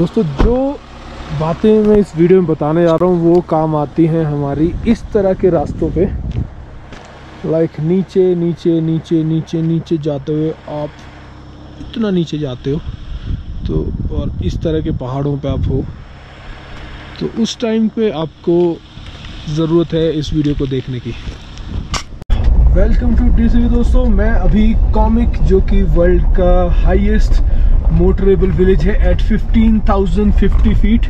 दोस्तों, जो बातें मैं इस वीडियो में बताने जा रहा हूँ, वो काम आती हैं हमारी इस तरह के रास्तों पे। लाइक नीचे नीचे नीचे नीचे नीचे जाते हुए आप इतना नीचे जाते हो तो और इस तरह के पहाड़ों पे आप हो तो उस टाइम पे आपको ज़रूरत है इस वीडियो को देखने की। वेलकम टू डी दोस्तों, मैं अभी कॉमिक जो कि वर्ल्ड का हाईएस्ट मोटरेबल विलेज है एट 15,050 फीट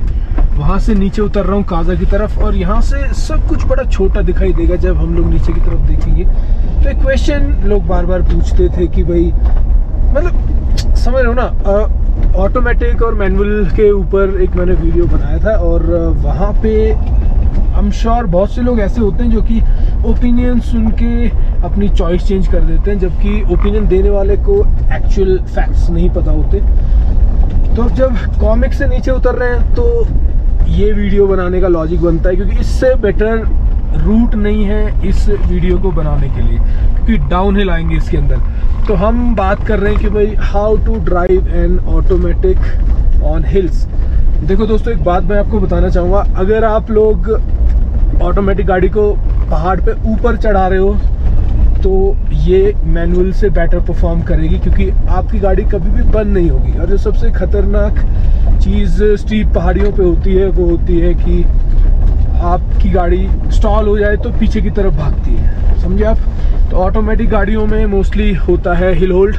वहाँ से नीचे उतर रहा हूँ काजा की तरफ़ और यहाँ से सब कुछ बड़ा छोटा दिखाई देगा जब हम लोग नीचे की तरफ़ देखेंगे। तो एक क्वेश्चन लोग बार बार पूछते थे कि भाई मतलब समझ रहे हो ना ऑटोमेटिक और मैनुअल के ऊपर एक मैंने वीडियो बनाया था और वहाँ पे हम श्योर बहुत से लोग ऐसे होते हैं जो कि ओपिनियन सुन के अपनी चॉइस चेंज कर देते हैं, जबकि ओपिनियन देने वाले को एक्चुअल फैक्ट्स नहीं पता होते। तो जब कॉमिक से नीचे उतर रहे हैं तो ये वीडियो बनाने का लॉजिक बनता है, क्योंकि इससे बेटर रूट नहीं है इस वीडियो को बनाने के लिए, क्योंकि डाउन हिल आएँगे इसके अंदर। तो हम बात कर रहे हैं कि भाई how to drive an automatic on hills देखो दोस्तों, एक बात मैं आपको बताना चाहूँगा, अगर आप लोग ऑटोमेटिक गाड़ी को पहाड़ पे ऊपर चढ़ा रहे हो तो ये मैनुअल से बेटर परफॉर्म करेगी, क्योंकि आपकी गाड़ी कभी भी बंद नहीं होगी। और जो सबसे खतरनाक चीज़ स्टीप पहाड़ियों पे होती है, वो होती है कि आपकी गाड़ी स्टॉल हो जाए तो पीछे की तरफ़ भागती है। समझे आप? तो ऑटोमेटिक गाड़ियों में मोस्टली होता है हिल होल्ड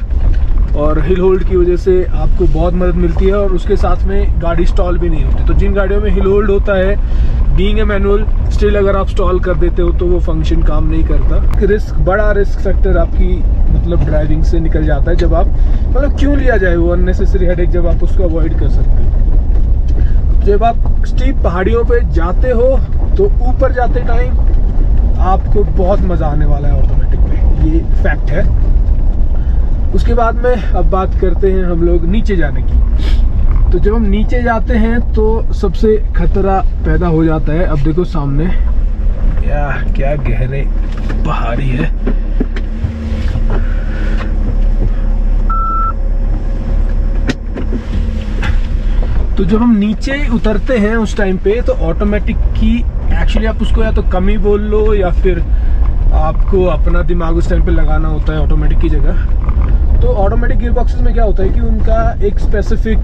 और हिल होल्ड की वजह से आपको बहुत मदद मिलती है, और उसके साथ में गाड़ी स्टॉल भी नहीं होती। तो जिन गाड़ियों में हिल होल्ड होता है बीइंग ए मैनुअल स्टिल अगर आप स्टॉल कर देते हो तो वो फ़ंक्शन काम नहीं करता। रिस्क बड़ा रिस्क फैक्टर आपकी मतलब ड्राइविंग से निकल जाता है जब आप मतलब क्यों लिया जाए वो अननेसेसरी हेडेक जब आप उसको अवॉइड कर सकते हो। जब आप स्टीप पहाड़ियों पे जाते हो तो ऊपर जाते टाइम आपको बहुत मज़ा आने वाला है ऑटोमेटिक में। ये फैक्ट है। उसके बाद में अब बात करते हैं हम लोग नीचे जाने की। तो जब हम नीचे जाते हैं तो सबसे खतरा पैदा हो जाता है। अब देखो सामने। क्या क्या गहरे पहाड़ी है। तो जब हम नीचे उतरते हैं उस टाइम पे तो ऑटोमेटिक की एक्चुअली आप उसको या तो कमी बोल लो या फिर आपको अपना दिमाग उस टाइम पे लगाना होता है ऑटोमेटिक की जगह। तो ऑटोमेटिक गियर बॉक्सेस में क्या होता है कि उनका एक स्पेसिफिक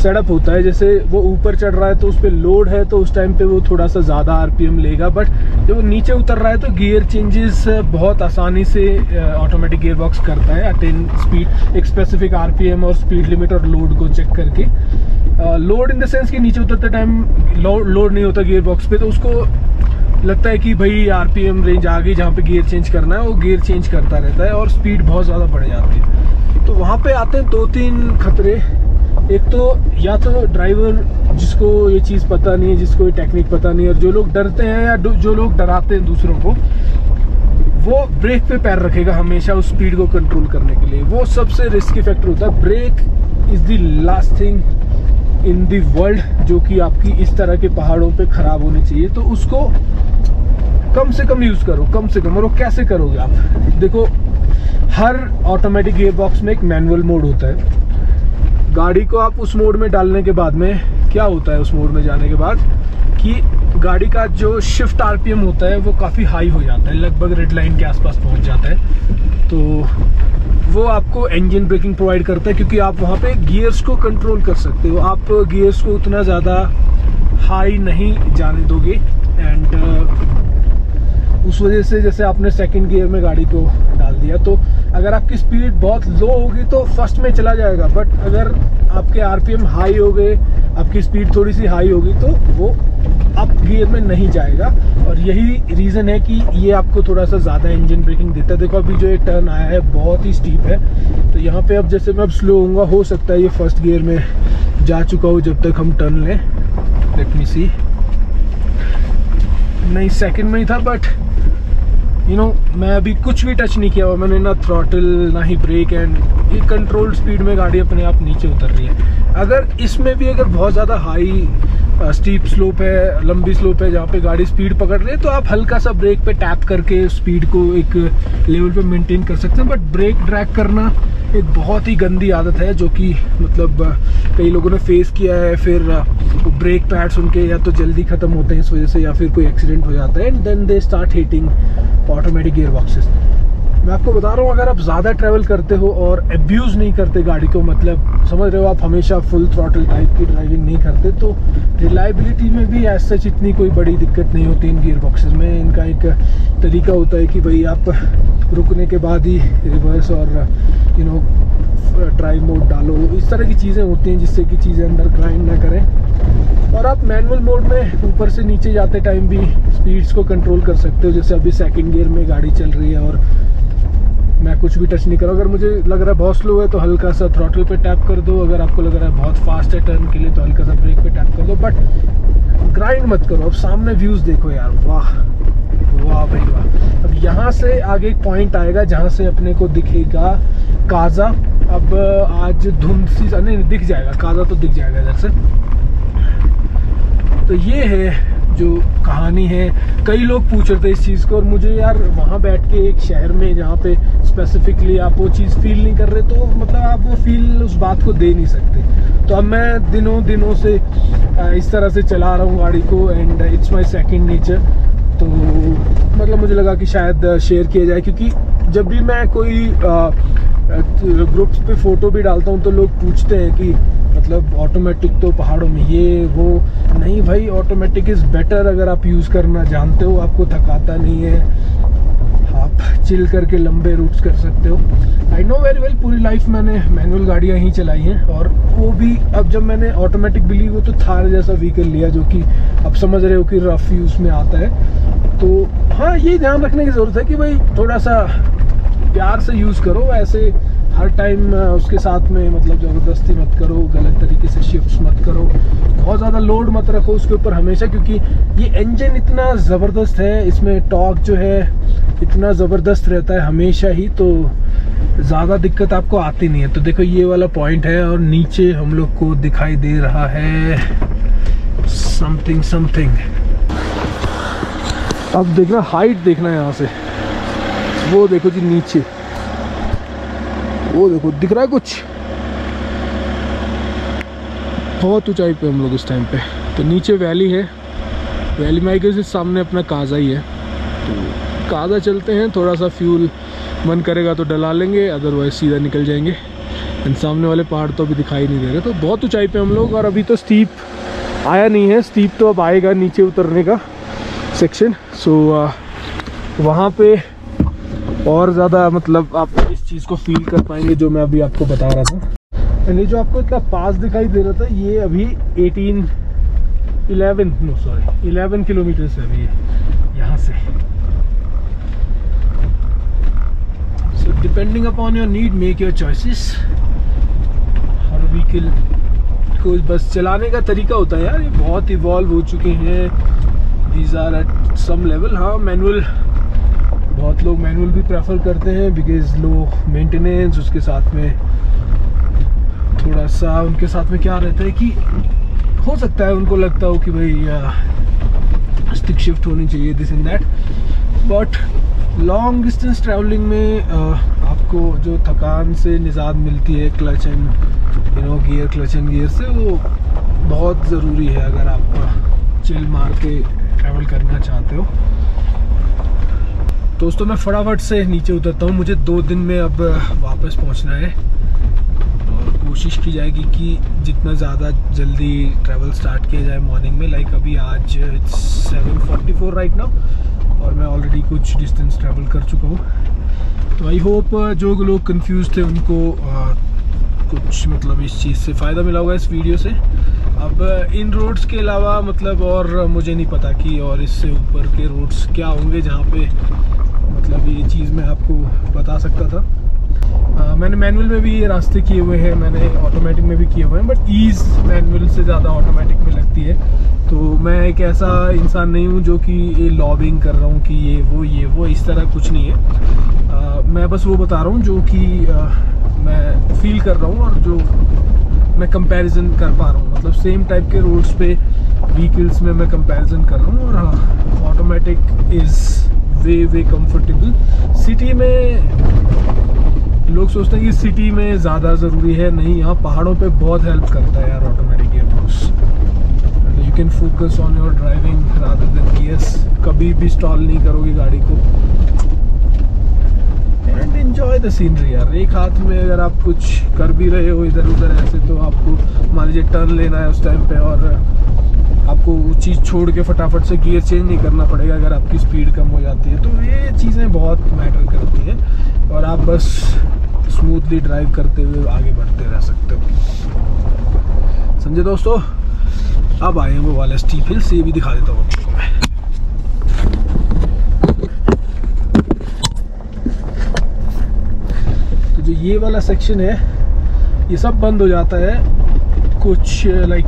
सेटअप होता है, जैसे वो ऊपर चढ़ रहा है तो उस पर लोड है तो उस टाइम पे वो थोड़ा सा ज़्यादा आरपीएम लेगा बट जब वो नीचे उतर रहा है तो गियर चेंजेस बहुत आसानी से ऑटोमेटिक गियर बॉक्स करता है अटेन स्पीड एक स्पेसिफिक आरपीएम और स्पीड लिमिट और लोड को चेक करके। लोड इन द सेंस कि नीचे उतरते टाइम लोड नहीं होता गियर बॉक्स पे तो उसको लगता है कि भाई आरपीएम रेंज आ गई, जहाँ पे गियर चेंज करना है, वो गियर चेंज करता रहता है और स्पीड बहुत ज़्यादा बढ़ जाती है। तो वहाँ पे आते हैं दो तीन खतरे। एक तो या तो ड्राइवर जिसको ये चीज़ पता नहीं है, जिसको ये टेक्निक पता नहीं है, और जो लोग डरते हैं या जो लोग डराते हैं दूसरों को, वो ब्रेक पे पैर रखेगा हमेशा उस स्पीड को कंट्रोल करने के लिए। वो सबसे रिस्की फैक्टर होता है। Brake is the last thing in the world जो कि आपकी इस तरह के पहाड़ों पे ख़राब होनी चाहिए। तो उसको कम से कम यूज़ करो, कम से कम। और वो कैसे करोगे आप? देखो, हर ऑटोमेटिक गियर बॉक्स में एक मैनुअल मोड होता है। गाड़ी को आप उस मोड में डालने के बाद में क्या होता है उस मोड में जाने के बाद? कि गाड़ी का जो शिफ्ट आरपीएम होता है, वो काफ़ी हाई हो जाता है, लगभग रेड लाइन के आसपास पहुँच जाता है। तो वो आपको इंजन ब्रेकिंग प्रोवाइड करता है, क्योंकि आप वहाँ पे गियर्स को कंट्रोल कर सकते हो। आप गियर्स को उतना ज़्यादा हाई नहीं जाने दोगे। एंड उस वजह से जैसे आपने सेकंड गियर में गाड़ी को डाल दिया तो अगर आपकी स्पीड बहुत लो होगी तो फ़र्स्ट में चला जाएगा बट अगर आपके आरपीएम हाई हो गए, आपकी स्पीड थोड़ी सी हाई होगी तो वो अप गियर में नहीं जाएगा। और यही रीज़न है कि ये आपको थोड़ा सा ज़्यादा इंजन ब्रेकिंग देता है। देखो, अभी जो एक टर्न आया है, बहुत ही स्टीप है। तो यहाँ पे अब जैसे मैं अब स्लो होऊँगा, हो सकता है ये फ़र्स्ट गियर में जा चुका हो जब तक हम टर्न लें। लेट मी सी नहीं सेकंड में ही था बट यू नो मैं अभी कुछ भी टच नहीं किया हुआ, मैंने ना थ्रॉटल ना ही ब्रेक एंड ये कंट्रोल स्पीड में गाड़ी अपने आप नीचे उतर रही है। अगर इसमें भी अगर बहुत ज़्यादा हाई स्टीप स्लोप है, लंबी स्लोप है, जहाँ पे गाड़ी स्पीड पकड़ रही है तो आप हल्का सा ब्रेक पे टैप करके स्पीड को एक लेवल पे मेंटेन कर सकते हैं। बट ब्रेक ड्रैग करना एक बहुत ही गंदी आदत है, जो कि मतलब कई लोगों ने फेस किया है, फिर ब्रेक पैड्स उनके या तो जल्दी ख़त्म होते हैं इस वजह से या फिर कोई एक्सीडेंट हो जाता है and then they start heating automatic gear boxes मैं आपको बता रहा हूँ, अगर आप ज़्यादा ट्रैवल करते हो और एब्यूज़ नहीं करते गाड़ी को मतलब समझ रहे हो आप हमेशा फुल थ्रॉटल टाइप की ड्राइविंग नहीं करते तो रिलायबिलिटी में भी ऐसा सच इतनी कोई बड़ी दिक्कत नहीं होती इन गियर बॉक्सेस में। इनका एक तरीका होता है कि भाई आप रुकने के बाद ही रिवर्स और यू नो ड्राइव मोड डालो। इस तरह की चीज़ें होती हैं जिससे कि चीज़ें अंदर ग्राइंड ना करें। और आप मैनुअल मोड में ऊपर से नीचे जाते टाइम भी स्पीड्स को कंट्रोल कर सकते हो। जैसे अभी सेकंड गियर में गाड़ी चल रही है और मैं कुछ भी टच नहीं करूँ अगर मुझे लग रहा है बहुत स्लो है तो हल्का सा थ्रॉटल पे टैप कर दो। अगर आपको लग रहा है बहुत फास्ट है टर्न के लिए तो हल्का सा ब्रेक पे टैप कर दो। बट ग्राइंड मत करो। अब सामने व्यूज़ देखो यार। वाह। वाह भाई वाह। अब यहाँ से आगे एक पॉइंट आएगा जहाँ से अपने को दिखेगा काजा अब आज धुंध सी नहीं, दिख जाएगा काजा तो दिख जाएगा इधर से तो ये है जो कहानी है। कई लोग पूछ रहे थे इस चीज़ को, और मुझे यार वहाँ बैठ के एक शहर में जहाँ पे स्पेसिफिकली आप वो चीज़ फील नहीं कर रहे तो मतलब आप वो फील उस बात को दे नहीं सकते। तो अब मैं दिनों दिनों से इस तरह से चला रहा हूँ गाड़ी को and it's my second nature तो मतलब मुझे लगा कि शायद शेयर किया जाए, क्योंकि जब भी मैं कोई ग्रुप्स पे फ़ोटो भी डालता हूँ तो लोग पूछते हैं कि मतलब ऑटोमेटिक तो पहाड़ों में ये, वो। नहीं भाई ऑटोमेटिक इज़ बेटर अगर आप यूज़ करना जानते हो, आपको थकाता नहीं है। आप चिल करके लंबे रूट्स कर सकते हो। आई नो वेरी वेल पूरी लाइफ मैंने मैनुअल गाड़ियाँ ही चलाई हैं और वो भी, अब जब मैंने ऑटोमेटिक बिली वो तो थार जैसा व्हीकल लिया जो कि अब समझ रहे हो कि रफ यूज़ में आता है। तो हाँ ये ध्यान रखने की ज़रूरत है कि भाई थोड़ा सा प्यार से यूज़ करो, ऐसे हर टाइम उसके साथ में मतलब ज़बरदस्ती मत करो, गलत तरीके से शिफ्ट मत करो। बहुत ज़्यादा लोड मत रखो उसके ऊपर हमेशा, क्योंकि ये इंजन इतना ज़बरदस्त है, इसमें टॉक जो है, इतना ज़बरदस्त रहता है हमेशा ही तो ज़्यादा दिक्कत आपको आती नहीं है। तो देखो ये वाला पॉइंट है और नीचे हम लोग को दिखाई दे रहा है समथिंग समथिंग अब देखना हाइट देखना है यहाँ से। वो देखो जी नीचे। वो देखो दिख रहा है कुछ? बहुत ऊंचाई पे हम लोग इस टाइम पे। तो नीचे वैली है। वैली में आई सामने अपना काजा ही है। तो काजा चलते हैं थोड़ा सा फ्यूल मन करेगा तो डला लेंगे अदरवाइज़ सीधा निकल जाएँगे। एंड सामने वाले पहाड़ तो अभी दिखाई नहीं दे रहे। तो बहुत ऊंचाई पे हम लोग और अभी तो स्टीप आया नहीं है। स्टीप तो अब आएगा नीचे उतरने का सेक्शन सो so, वहाँ पे और ज़्यादा मतलब आप इस चीज़ को फील कर पाएँगे जो मैं अभी आपको बता रहा था। ये जो आपको इतना पास दिखाई दे रहा था, ये अभी 18 11 नो सॉरी 11 किलोमीटर से अभी यहाँ से। So depending upon your need make your choices हर व्हीकल को बस चलाने का तरीका होता है यार, ये बहुत इवॉल्व हो चुके हैं। These are at some level हाँ मैनुअल बहुत लोग मैनुअल भी प्रेफर करते हैं बिकॉज़ लो मेंटेनेंस उसके साथ में थोड़ा सा उनके साथ में क्या रहता है कि हो सकता है उनको लगता हो कि भाई स्टिक शिफ्ट होनी चाहिए this in that but long distance travelling में आपको जो थकान से निजात मिलती है clutch and you know gear clutch and gear से, वो बहुत ज़रूरी है अगर आप चिल मार के ट्रैवल करना चाहते हो। दोस्तों मैं फटाफट से नीचे उतरता हूँ। मुझे दो दिन में अब वापस पहुँचना है। और कोशिश की जाएगी कि जितना ज़्यादा जल्दी ट्रैवल स्टार्ट किया जाए मॉर्निंग में। लाइक अभी आज seven forty four right now और मैं ऑलरेडी कुछ डिस्टेंस ट्रैवल कर चुका हूँ। तो आई होप जो लोग कंफ्यूज थे उनको आ, कुछ मतलब इस चीज़ से फ़ायदा मिला होगा इस वीडियो से। अब इन रोड्स के अलावा मतलब और मुझे नहीं पता कि और इससे ऊपर के रोड्स क्या होंगे जहाँ पे मतलब ये चीज़ मैं आपको बता सकता था। आ, मैंने मैनुअल में भी ये रास्ते किए हुए हैं मैंने ऑटोमेटिक में भी किए हुए हैं बट ईज़ मैनुअल से ज़्यादा ऑटोमेटिक में लगती है। तो मैं एक ऐसा इंसान नहीं हूँ जो कि ये लॉबिंग कर रहा हूँ कि ये वो ये वो इस तरह कुछ नहीं है। आ, मैं बस वो बता रहा हूँ जो कि मैं फील कर रहा हूँ और जो मैं कंपैरिजन कर पा रहा हूँ। मतलब सेम टाइप के रोड्स पे व्हीकल्स में मैं कंपैरिजन कर रहा हूँ और automatic is way way comfortable city में लोग सोचते हैं कि सिटी में ज़्यादा ज़रूरी है, नहीं, यहाँ पहाड़ों पे बहुत हेल्प करता है यार automatic gear box you can focus on your driving rather than gears कभी भी स्टॉल नहीं करोगे गाड़ी को. एंड एंजॉय द सीनरी यार. एक हाथ में अगर आप कुछ कर भी रहे हो इधर उधर ऐसे तो आपको मान लीजिए टर्न लेना है उस टाइम पे और आपको वो चीज़ छोड़ के फटाफट से गियर चेंज नहीं करना पड़ेगा अगर आपकी स्पीड कम हो जाती है। तो ये चीज़ें बहुत मैटर करती हैं और आप बस स्मूथली ड्राइव करते हुए आगे बढ़ते रह सकते हो। समझे दोस्तों? अब आए हैं वो वाला स्टीप हिल्स ये भी दिखा देता हूँ आपको मैं। तो जो ये वाला सेक्शन है, ये सब बंद हो जाता है कुछ लाइक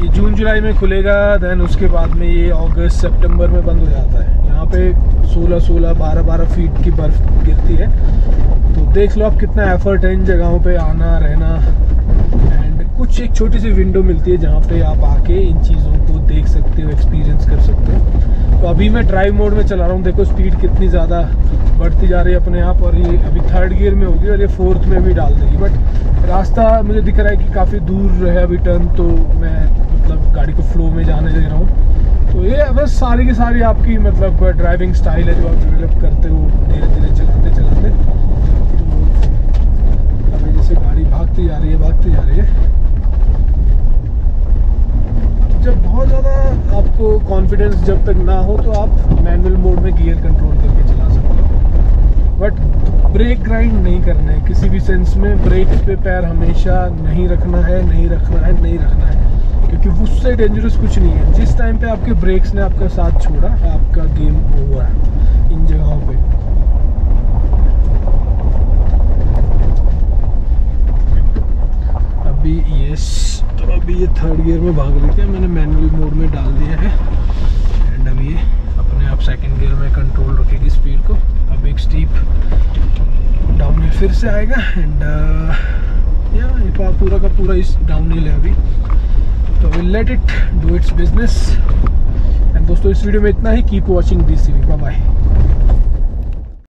ये जून, जुलाई में खुलेगा देन उसके बाद में ये अगस्त, सितंबर में बंद हो जाता है। यहाँ पे 16 16 12 12 फीट की बर्फ़ गिरती है। तो देख लो आप कितना एफर्ट है इन जगहों पे आना, रहना। एंड कुछ एक छोटी सी विंडो मिलती है जहाँ पे आप आके इन चीज़ों को देख सकते हो एक्सपीरियंस कर सकते हो। तो अभी मैं ड्राइव मोड में चला रहा हूँ। देखो स्पीड कितनी ज़्यादा बढ़ती जा रही है अपने आप और ये अभी थर्ड गियर में होगी और ये फोर्थ में भी डाल देगी। बट रास्ता मुझे दिख रहा है कि काफ़ी दूर है अभी टर्न तो मैं मतलब गाड़ी को फ्लो में जाने दे रहा हूँ। तो ये बस सारी की सारी आपकी मतलब ड्राइविंग स्टाइल है जो आप डेवलप करते हो धीरे धीरे चलाते चलाते। तो अभी जैसे गाड़ी भागती जा रही है, भागती जा रही है। जब बहुत ज़्यादा आपको कॉन्फिडेंस जब तक ना हो तो आप मैनुअल मोड में गियर कंट्रोल करके चला ब्रेक ग्राइंड नहीं करना है। किसी भी सेंस में ब्रेक पे पैर हमेशा नहीं रखना है, नहीं रखना है, नहीं रखना है। क्योंकि उससे डेंजरस कुछ नहीं है। जिस टाइम पे आपके ब्रेक्स ने आपका साथ छोड़ा, आपका गेम ओवर है। इन जगहों पे। अभी यस तो अभी ये थर्ड गियर में भाग रही थी। मैंने मैनुअल मोड में डाल दिया है। एंड अभी ये आप सेकंड गियर में कंट्रोल रखेगी स्पीड को अब एक स्टीप डाउन हिल फिर से आएगा एंड या ये पूरा का पूरा इस डाउन हिल है अभी। तो will let it do its business and दोस्तों, इस वीडियो में इतना ही। Keep watching D C bye